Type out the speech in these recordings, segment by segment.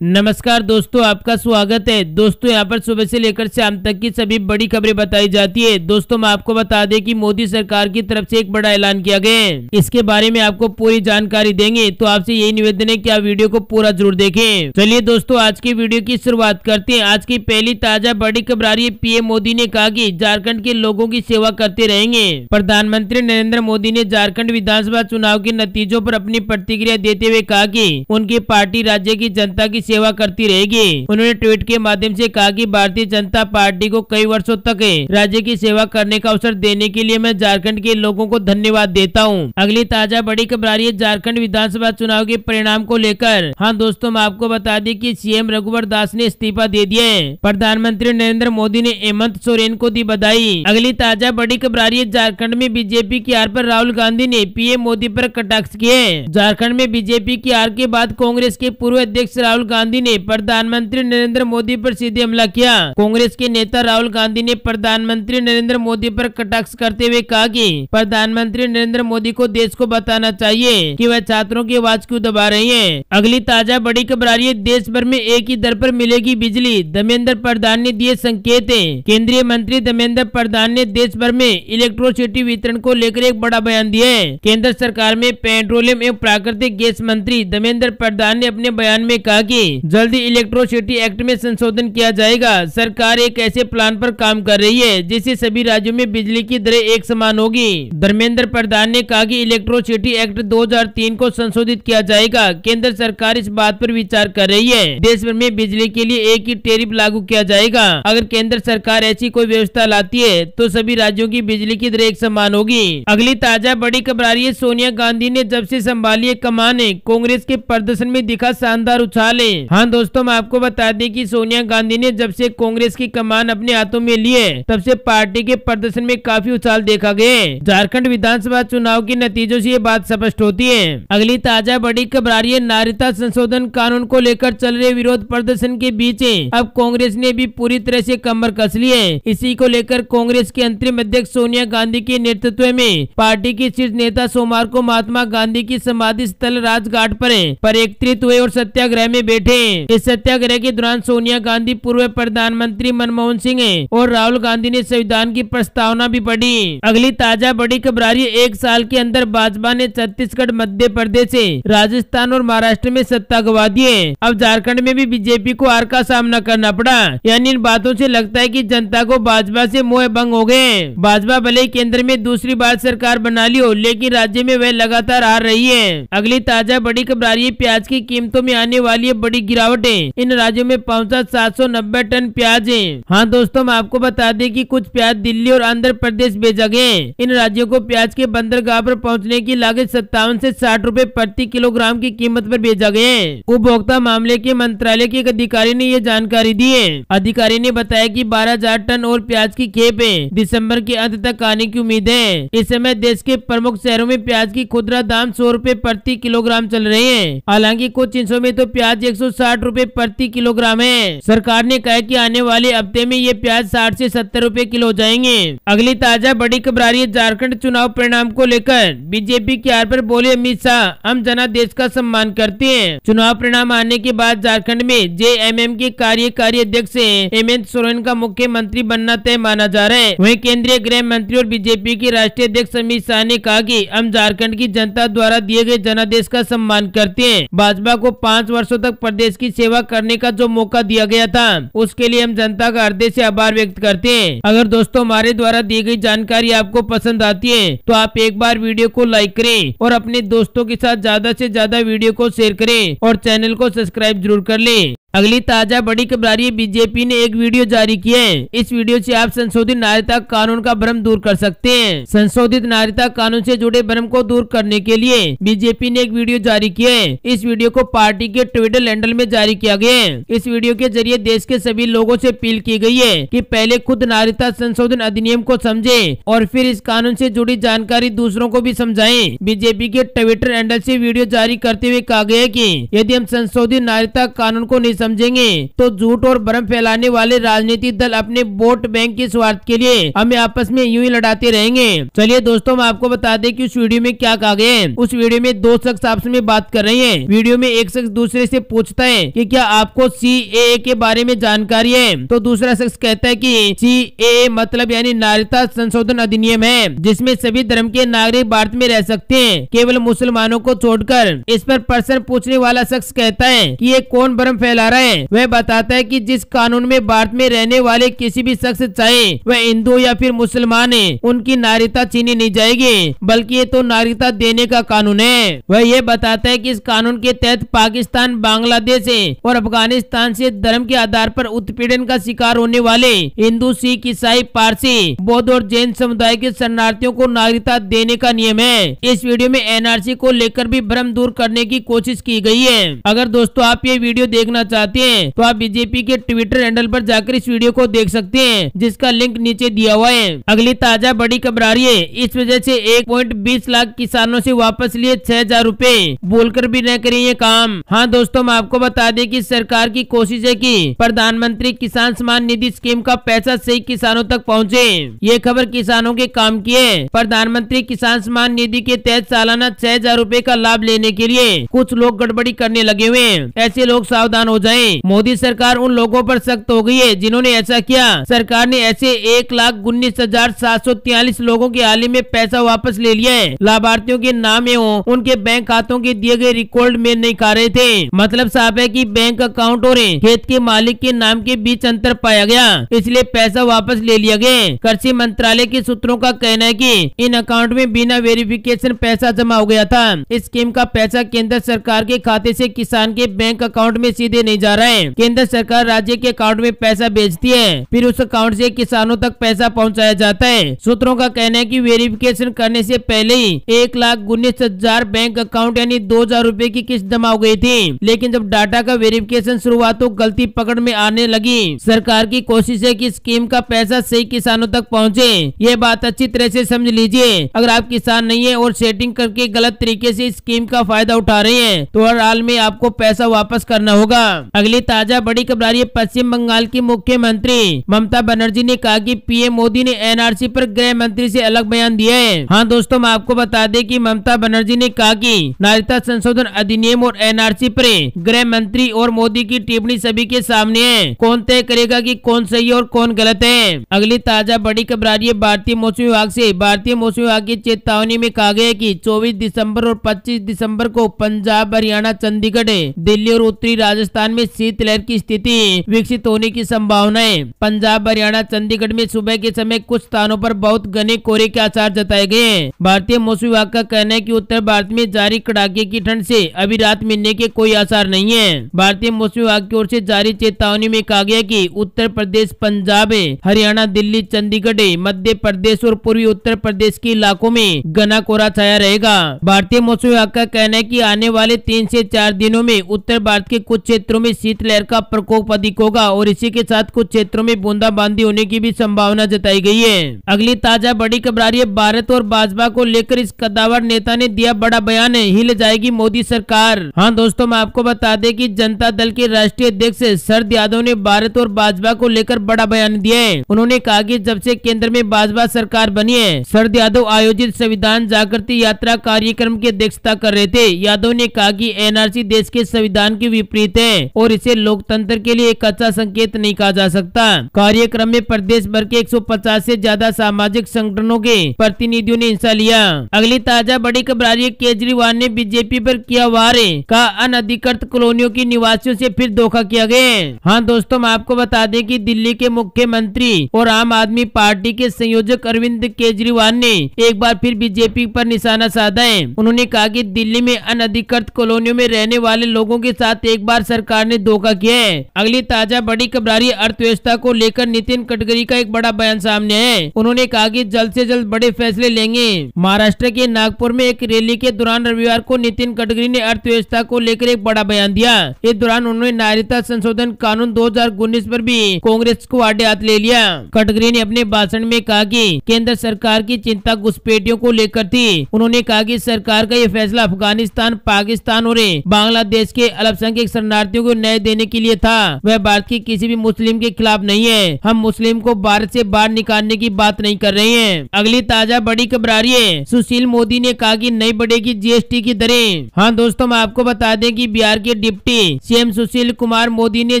नमस्कार दोस्तों, आपका स्वागत है। दोस्तों, यहाँ पर सुबह से लेकर शाम तक की सभी बड़ी खबरें बताई जाती है। दोस्तों मैं आपको बता दें कि मोदी सरकार की तरफ़ से एक बड़ा ऐलान किया गया है। इसके बारे में आपको पूरी जानकारी देंगे तो आपसे यही निवेदन है कि आप वीडियो को पूरा ज़रूर देखें। चलिए दोस्तों, आज की वीडियो की शुरुआत करते हैं। आज की पहली ताज़ा बड़ी खबर आ रही है। पीएम मोदी ने कहा की झारखण्ड के लोगों की सेवा करते रहेंगे। प्रधानमंत्री नरेंद्र मोदी ने झारखण्ड विधानसभा चुनाव के नतीजों आरोप अपनी प्रतिक्रिया देते हुए कहा की उनकी पार्टी राज्य की जनता की सेवा करती रहेगी। उन्होंने ट्वीट के माध्यम से कहा कि भारतीय जनता पार्टी को कई वर्षों तक राज्य की सेवा करने का अवसर देने के लिए मैं झारखंड के लोगों को धन्यवाद देता हूँ। अगली ताज़ा बड़ी खबर आ रही है। झारखंड विधानसभा चुनाव के परिणाम को लेकर। हाँ दोस्तों मैं आपको बता दें कि सीएम रघुवर दास ने इस्तीफा दे दिया है। प्रधानमंत्री नरेंद्र मोदी ने हेमंत सोरेन को दी बधाई। अगली ताज़ा बड़ी खबर आ रही है। झारखंड में बीजेपी की हार पर राहुल गांधी ने पीएम मोदी पर कटाक्ष किए झारखंड में बीजेपी की हार के बाद कांग्रेस के पूर्व अध्यक्ष राहुल गांधी ने प्रधानमंत्री नरेंद्र मोदी पर सीधे हमला किया। कांग्रेस के नेता राहुल गांधी ने प्रधानमंत्री नरेंद्र मोदी पर कटाक्ष करते हुए कहा कि प्रधानमंत्री नरेंद्र मोदी को देश को बताना चाहिए कि वह छात्रों की आवाज़ क्यों दबा रही है। अगली ताज़ा बड़ी खबर आ रही है, देश भर में एक ही दर पर मिलेगी बिजली। धर्मेंद्र प्रधान ने दिए संकेत। केंद्रीय मंत्री धर्मेंद्र प्रधान ने देश भर में इलेक्ट्रोसिटी वितरण को लेकर एक बड़ा बयान दिया है। केंद्र सरकार में पेट्रोलियम एवं प्राकृतिक गैस मंत्री धर्मेंद्र प्रधान ने अपने बयान में कहा कि जल्दी इलेक्ट्रोसिटी एक्ट में संशोधन किया जाएगा। सरकार एक ऐसे प्लान पर काम कर रही है, जिससे सभी राज्यों में बिजली की दरें एक समान होगी। धर्मेंद्र प्रधान ने कहा कि इलेक्ट्रोसिटी एक्ट 2003 को संशोधित किया जाएगा। केंद्र सरकार इस बात पर विचार कर रही है। देश भर में बिजली के लिए एक ही टेरिफ लागू किया जाएगा। अगर केंद्र सरकार ऐसी कोई व्यवस्था लाती है तो सभी राज्यों की बिजली की दर एक समान होगी। अगली ताज़ा बड़ी खबर रही है सोनिया गांधी ने जब से संभाली कमान, कांग्रेस के प्रदर्शन में दिखा शानदार उछाल। हाँ दोस्तों, मैं आपको बता दें कि सोनिया गांधी ने जब से कांग्रेस की कमान अपने हाथों में लिए तब से पार्टी के प्रदर्शन में काफ़ी उछाल देखा गया झारखंड विधानसभा चुनाव के नतीजों से ये बात स्पष्ट होती है। अगली ताज़ा बड़ी खबर आ रही है नागरिकता संशोधन कानून को लेकर चल रहे विरोध प्रदर्शन के बीच अब कांग्रेस ने भी पूरी तरह से कमर कस ली है। इसी को लेकर कांग्रेस के अंतरिम अध्यक्ष सोनिया गांधी के नेतृत्व में पार्टी के शीर्ष नेता सोमवार को महात्मा गांधी की समाधि स्थल राजघाट पर एकत्रित हुए और सत्याग्रह में बैठे इस सत्याग्रह के दौरान सोनिया गांधी पूर्व प्रधानमंत्री मनमोहन सिंह और राहुल गांधी ने संविधान की प्रस्तावना भी पढ़ी। अगली ताज़ा बड़ी खबर आ रही है एक साल के अंदर भाजपा ने छत्तीसगढ़, मध्य प्रदेश, राजस्थान और महाराष्ट्र में सत्ता गवा दिए अब झारखंड में भी बीजेपी को हार का सामना करना पड़ा। यानी इन बातों से लगता है कि जनता को भाजपा से मोह भंग हो गए भाजपा भले केंद्र में दूसरी बार सरकार बना ली हो, लेकिन राज्य में वह लगातार हार रही है। अगली ताज़ा बड़ी खबर आ रही है प्याज की कीमतों में आने वाली है बड़ी गिरावट। है इन राज्यों में पहुँचा 790 टन प्याज। है हाँ दोस्तों मैं आपको बता दें कि कुछ प्याज दिल्ली और आंध्र प्रदेश भेजा गए इन राज्यों को प्याज के बंदरगाह पर पहुँचने की लागत सत्तावन से साठ रूपए प्रति किलोग्राम की कीमत पर भेजा गया उपभोक्ता मामले के मंत्रालय के एक अधिकारी ने ये जानकारी दी है। अधिकारी ने बताया की बारह हज़ार टन और प्याज की खेप है। दिसंबर के अंत तक आने की उम्मीद है। इस समय देश के प्रमुख शहरों में प्याज की खुदरा दाम सौ रूपए प्रति किलोग्राम चल रहे हैं। हालाँकि कुछ हिस्सों में तो प्याज एक सौ साठ रूपए प्रति किलोग्राम है। सरकार ने कहा कि आने वाले हफ़्ते में ये प्याज साठ से सत्तर रूपए किलो हो जाएँगे। अगली ताज़ा बड़ी खबर आ रही है झारखंड चुनाव परिणाम को लेकर बीजेपी के आर पर बोले अमित शाह, हम जनादेश का सम्मान करते हैं। चुनाव परिणाम आने के बाद झारखंड में जेएमएम के कार्यकारी अध्यक्ष हेमंत सोरेन का मुख्यमंत्री बनना तय माना जा रहा है। वही केंद्रीय गृह मंत्री और बीजेपी के राष्ट्रीय अध्यक्ष अमित शाह ने कहा की हम झारखण्ड की जनता द्वारा दिए गए जनादेश का सम्मान करते हैं। भाजपा को पाँच वर्षो तक प्रदेश की सेवा करने का जो मौका दिया गया था, उसके लिए हम जनता का हृदय से आभार व्यक्त करते हैं। अगर दोस्तों हमारे द्वारा दी गई जानकारी आपको पसंद आती है तो आप एक बार वीडियो को लाइक करें और अपने दोस्तों के साथ ज़्यादा से ज़्यादा वीडियो को शेयर करें और चैनल को सब्सक्राइब ज़रूर कर लें। अगली ताज़ा बड़ी खबर आ रही है बीजेपी ने एक वीडियो जारी किया है। इस वीडियो से आप संशोधित नागरिकता कानून का भ्रम दूर कर सकते हैं। संशोधित नागरिकता कानून से जुड़े भ्रम को दूर करने के लिए बीजेपी ने एक वीडियो जारी किया है। इस वीडियो को पार्टी के ट्विटर हैंडल में जारी किया गया है। इस वीडियो के ज़रिए देश के सभी लोगों ऐसी अपील की गई है की पहले खुद नागरिकता संशोधन अधिनियम को समझे और फिर इस कानून ऐसी जुड़ी जानकारी दूसरों को भी समझाए। बीजेपी के ट्विटर हैंडल ऐसी वीडियो जारी करते हुए कहा गया की यदि हम संशोधित नागरिकता कानून को समझेंगे। तो झूठ और भ्रम फैलाने वाले राजनीतिक दल अपने वोट बैंक के स्वार्थ के लिए हमें आपस में यूँ ही लड़ाते रहेंगे। चलिए दोस्तों, हम आपको बता दें कि उस वीडियो में क्या कहा गया है। उस वीडियो में दो शख्स आपस में बात कर रहे हैं। वीडियो में एक शख्स दूसरे से पूछता है कि क्या आपको CAA के बारे में जानकारी है? तो दूसरा शख्स कहता है कि सी मतलब यानी नागरिकता संशोधन अधिनियम है, जिसमें सभी धर्म के नागरिक भारत में रह सकते हैं, केवल मुसलमानों को छोड़कर। इस पर प्रश्न पूछने वाला शख्स कहता है कि ये कौन भ्रम फैला है। वह बताता है कि जिस कानून में भारत में रहने वाले किसी भी शख्स चाहे, वह हिंदू या फिर मुसलमान है, उनकी नागरिकता छीनी नहीं जाएगी, बल्कि ये तो नागरिकता देने का कानून है। वह ये बताता है कि इस कानून के तहत पाकिस्तान, बांग्लादेश और अफ़गानिस्तान से धर्म के आधार पर उत्पीड़न का शिकार होने वाले हिंदू, सिख, ईसाई, पारसी, बौद्ध और जैन समुदाय के शरणार्थियों को नागरिकता देने का नियम है। इस वीडियो में एनआरसी को लेकर भी भ्रम दूर करने की कोशिश की गई है। अगर दोस्तों आप ये वीडियो देखना चाहते हैं। तो आप बीजेपी के ट्विटर हैंडल पर जाकर इस वीडियो को देख सकते हैं, जिसका लिंक नीचे दिया हुआ है। अगली ताज़ा बड़ी खबर आ रही है, इस वजह से एक पॉइंट बीस लाख किसानों से वापस लिए छह हज़ार रूपए। बोलकर भी न करें ये काम। हाँ दोस्तों मैं आपको बता दें कि सरकार की कोशिश है कि प्रधानमंत्री किसान सम्मान निधि स्कीम का पैसा सही किसानों तक पहुँचे। ये खबर किसानों के काम की है। प्रधानमंत्री किसान सम्मान निधि के तहत सालाना छह हज़ार रूपए का लाभ लेने के लिए कुछ लोग गड़बड़ी करने लगे हुए ऐसे लोग सावधान हो जाएँ। मोदी सरकार उन लोगों पर सख्त हो गई है जिन्होंने ऐसा किया। सरकार ने ऐसे एक लाख उन्नीस हज़ार सात सौ तियालीस लोगों के हाल ही में पैसा वापस ले लिया है। लाभार्थियों के नाम एवं उनके बैंक खातों के दिए गए रिकॉर्ड में नहीं खा रहे थे। मतलब साफ़ है की बैंक अकाउंट और खेत के मालिक के नाम के बीच अंतर पाया गया। इसलिए पैसा वापस ले लिया गया कृषि मंत्रालय के सूत्रों का कहना है कि इन अकाउंट में बिना वेरिफिकेशन पैसा जमा हो गया था। इस स्कीम का पैसा केंद्र सरकार के खाते से किसान के बैंक अकाउंट में सीधे नहीं जा रहा है। केंद्र सरकार राज्य के अकाउंट में पैसा भेजती है, फिर उस अकाउंट से किसानों तक पैसा पहुँचाया जाता है। सूत्रों का कहना है कि वेरिफिकेशन करने से पहले ही एक लाख उन्नीस हज़ार बैंक अकाउंट यानी दो हज़ार रूपए की किस्त जमा हो गई थी। लेकिन जब डाटा का वेरिफिकेशन शुरू हुआ तो गलती पकड़ में आने लगी। सरकार की कोशिश है की स्कीम का पैसा सही किसानों तक पहुँचे। ये बात अच्छी तरह ऐसी समझ लीजिए। अगर आप किसान नहीं है और सेटिंग करके गलत तरीके ऐसी स्कीम का फ़ायदा उठा रहे हैं तो हर हाल में आपको पैसा वापस करना होगा। अगली ताज़ा बड़ी खबर पश्चिम बंगाल की मुख्यमंत्री ममता बनर्जी ने कहा कि पीएम मोदी ने एनआरसी पर गृह मंत्री से अलग बयान दिया है। हाँ दोस्तों मैं आपको बता दें कि ममता बनर्जी ने कहा कि नागरिकता संशोधन अधिनियम और एनआरसी पर गृह मंत्री और मोदी की टिप्पणी सभी के सामने है। कौन तय करेगा कि कौन सही और कौन गलत है? अगली ताज़ा बड़ी खबर आ रही है, भारतीय मौसम विभाग से भारतीय मौसम विभाग की चेतावनी में कहा गया कि 24 दिसंबर और 25 दिसंबर को पंजाब, हरियाणा, चंडीगढ़, दिल्ली और उत्तरी राजस्थान में शीतलहर की स्थिति विकसित होने की संभावना है। पंजाब, हरियाणा, चंडीगढ़ में सुबह के समय कुछ स्थानों पर बहुत घने कोहरे के आसार जताए गए हैं। भारतीय मौसम विभाग का कहना है कि उत्तर भारत में जारी कड़ाके की ठंड से अभी रात मिलने के कोई आसार नहीं है। भारतीय मौसम विभाग की ओर से जारी चेतावनी में कहा गया कि उत्तर प्रदेश, पंजाब, हरियाणा, दिल्ली, चंडीगढ़, मध्य प्रदेश और पूर्वी उत्तर प्रदेश के इलाकों में घना कोहरा छाया रहेगा। भारतीय मौसम विभाग का कहना है कि आने वाले तीन से चार दिनों में उत्तर भारत के कुछ क्षेत्रों में शीतलहर का प्रकोप अधिक होगा और इसी के साथ कुछ क्षेत्रों में बूंदाबांदी होने की भी संभावना जताई गई है। अगली ताज़ा बड़ी खबर आ रही है, भारत और भाजपा को लेकर इस कदावर नेता ने दिया बड़ा बयान है हिल जाएगी मोदी सरकार। हाँ दोस्तों, मैं आपको बता दें की जनता दल के राष्ट्रीय अध्यक्ष शरद यादव ने भारत और भाजपा को लेकर बड़ा बयान दिया है। उन्होंने कहा की जब से केंद्र में भाजपा सरकार बनी है, शरद यादव आयोजित संविधान जागृति यात्रा कार्यक्रम की अध्यक्षता कर रहे थे। यादव ने कहा कि एनआरसी देश के संविधान के विपरीत है। और इसे लोकतंत्र के लिए एक अच्छा संकेत नहीं कहा जा सकता। कार्यक्रम में प्रदेश भर के 150 से ज़्यादा सामाजिक संगठनों के प्रतिनिधियों ने हिस्सा लिया। अगली ताज़ा बड़ी खबर आ रही है केजरीवाल ने बीजेपी पर किया वार का अनधिकृत कॉलोनियों की निवासियों से फिर धोखा किया गया हाँ। दोस्तों मैं आपको बता दें कि दिल्ली के मुख्यमंत्री और आम आदमी पार्टी के संयोजक अरविंद केजरीवाल ने एक बार फिर बीजेपी पर निशाना साधा है। उन्होंने कहा कि दिल्ली में अनधिकृत कॉलोनियों में रहने वाले लोगों के साथ एक बार सरकार ने धोखा किया है। अगली ताज़ा बड़ी कबरारी अर्थव्यवस्था को लेकर नितिन गडकरी का एक बड़ा बयान सामने है। उन्होंने कहा कि जल्द से जल्द बड़े फैसले लेंगे। महाराष्ट्र के नागपुर में एक रैली के दौरान रविवार को नितिन गडकरी ने अर्थव्यवस्था को लेकर एक बड़ा बयान दिया। इस दौरान उन्होंने नागरिकता संशोधन कानून दो पर भी कांग्रेस को आड़े हाथ ले लिया। गडकरी ने अपने भाषण में कहा की केंद्र सरकार की चिंता घुसपैठियों को लेकर थी। उन्होंने कहा की सरकार का ये फैसला अफ़गानिस्तान, पाकिस्तान और बांग्लादेश के अल्पसंख्यक शरणार्थियों को वो न्याय देने के लिए था। वह भारत की किसी भी मुस्लिम के खिलाफ नहीं है। हम मुस्लिम को भारत से बाहर निकालने की बात नहीं कर रहे हैं। अगली ताज़ा बड़ी खबर आ रही है। सुशील मोदी ने कहा कि नहीं बढ़ेगी जीएसटी की दरें। हाँ दोस्तों मैं आपको बता दें कि बिहार के डिप्टी सीएम सुशील कुमार मोदी ने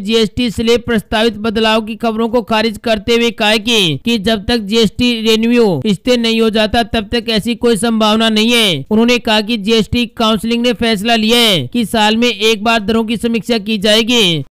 जीएसटी स्लेब प्रस्तावित बदलाव की खबरों को खारिज करते हुए कहा कि, कि जब तक जीएसटी रेन्यू स्थिर नहीं हो जाता तब तक ऐसी कोई संभावना नहीं है। उन्होंने कहा कि जीएसटी काउंसिलिंग ने फैसला लिया है कि साल में एक बार दरों की समीक्षा की जाएगी।